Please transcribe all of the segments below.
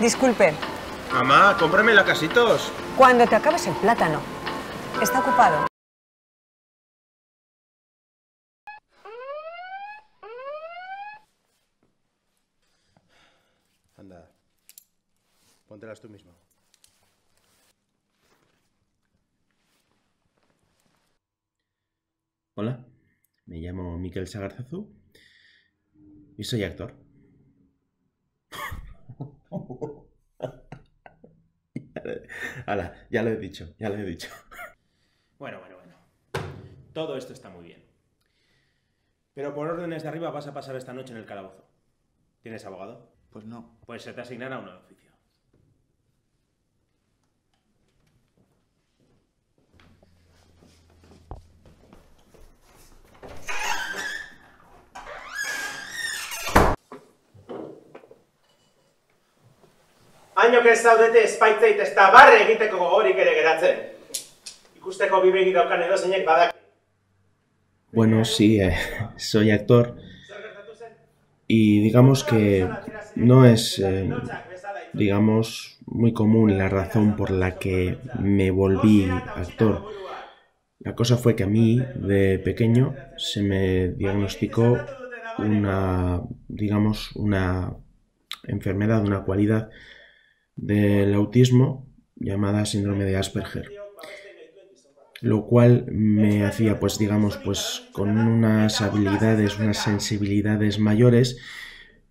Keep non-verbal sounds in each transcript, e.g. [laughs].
Disculpe, Mamá, cómprame la casitos. cuando te acabes el plátano. Está ocupado. Anda, póntelas tú mismo. Hola, me llamo Miquel Sagarzazu y soy actor. [laughs] Hala, ya lo he dicho, ya lo he dicho. Bueno, bueno, bueno. Todo esto está muy bien. Pero por órdenes de arriba vas a pasar esta noche en el calabozo. ¿Tienes abogado? Pues no. Pues se te asignará uno de oficio. Hainok ez zaudete espaitzeit ez da barre egiteko gogorik ere geratzen. Ikusteko bibegi daukan edo zeinek badak. Bueno, sí, eh, soy actor y digamos que no es, eh, digamos, muy común la razón por la que me volví actor. La cosa fue que a mí, de pequeño, se me diagnosticó una, digamos, una enfermedad, una cualidad del autismo llamada síndrome de Asperger lo cual me hacía pues digamos pues con unas habilidades unas sensibilidades mayores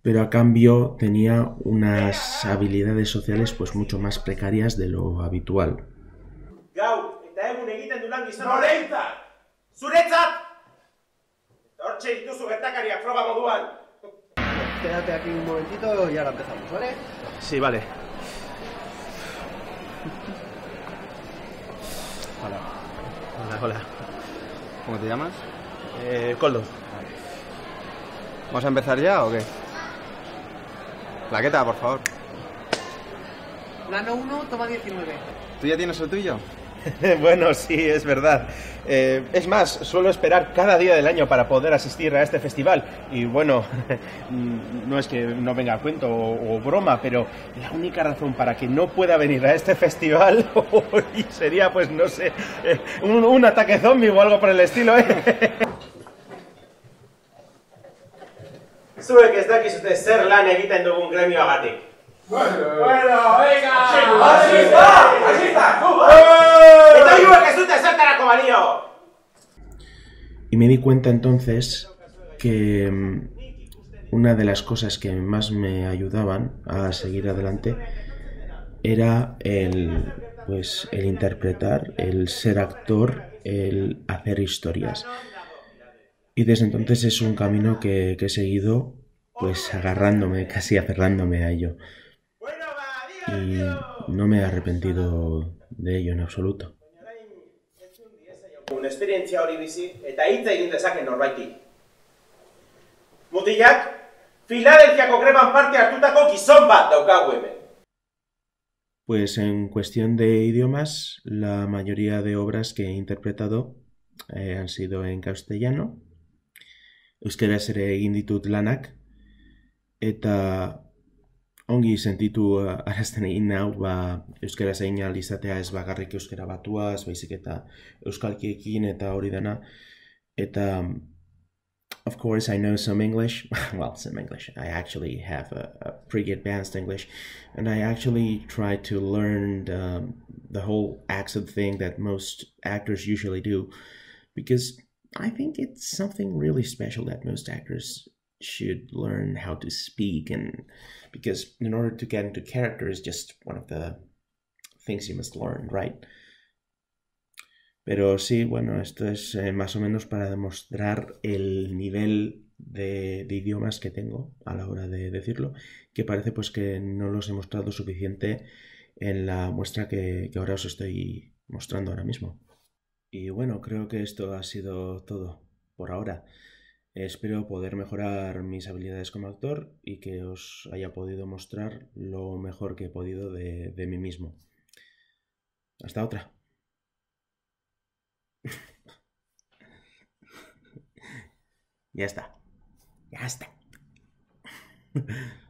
pero a cambio tenía unas habilidades sociales pues mucho más precarias de lo habitual. Quédate aquí un momentito y ahora empezamos, ¿vale? Sí, vale. Hola. Hola, hola. ¿Cómo te llamas? Eh, Coldo. ¿Vamos a empezar ya o qué? Plaqueta, por favor. Plano 1, toma 19. ¿Tú ya tienes el tuyo? [laughs] bueno, sí, es verdad. Eh, es más, suelo esperar cada día del año para poder asistir a este festival. Y bueno, [laughs] no es que no venga a cuento o, o broma, pero la única razón para que no pueda venir a este festival [laughs] sería, pues no sé, eh, un, un ataque zombie o algo por el estilo, ¿eh? Zuek ez dakizute zer lan egiten dugun gremioagatik. Bueno, venga! Asista! Asista! Eta hiruek y me di cuenta entonces que mm, una de las cosas que más me ayudaban a seguir adelante era el pues el interpretar, el ser actor, el hacer historias. Y desde entonces es un camino que, que he seguido pues agarrándome, casi aferrándome a ello. Y no me he arrepentido de ello en absoluto. Un esperientzia hori bizi eta hitz egin dezaken norbaiti. Mutilak, Filadelfiako greban parte hartutako gizon bat daukagu hemen. Pues en cuestión de idiomas, la mayoría de obras que he interpretado eh, han sido en castellano. Euskaraz ere egin ditut lanak, eta ongi sentitu uh, arazten egin nau, ba, euskaraz egin ahal izatea ez bagarrik euskara batuaz, baizik eta euskalkiekin eta hori dena. Eta, of course, I know some English. [laughs] well, some English. I actually have a, a pretty advanced English. And I actually try to learn um, the whole accent thing that most actors usually do. Because I think it's something really special that most actors should learn how to speak and because in order to get into character is just one of the things you must learn, right? Pero sí, bueno, esto es eh, más o menos para demostrar el nivel de, de idiomas que tengo a la hora de decirlo, que parece pues que no los he mostrado suficiente en la muestra que, que ahora os estoy mostrando ahora mismo. Y bueno, creo que esto ha sido todo por ahora. Espero poder mejorar mis habilidades como actor y que os haya podido mostrar lo mejor que he podido de, mí mismo. Hasta otra. [laughs] ya está. Ya está. [laughs]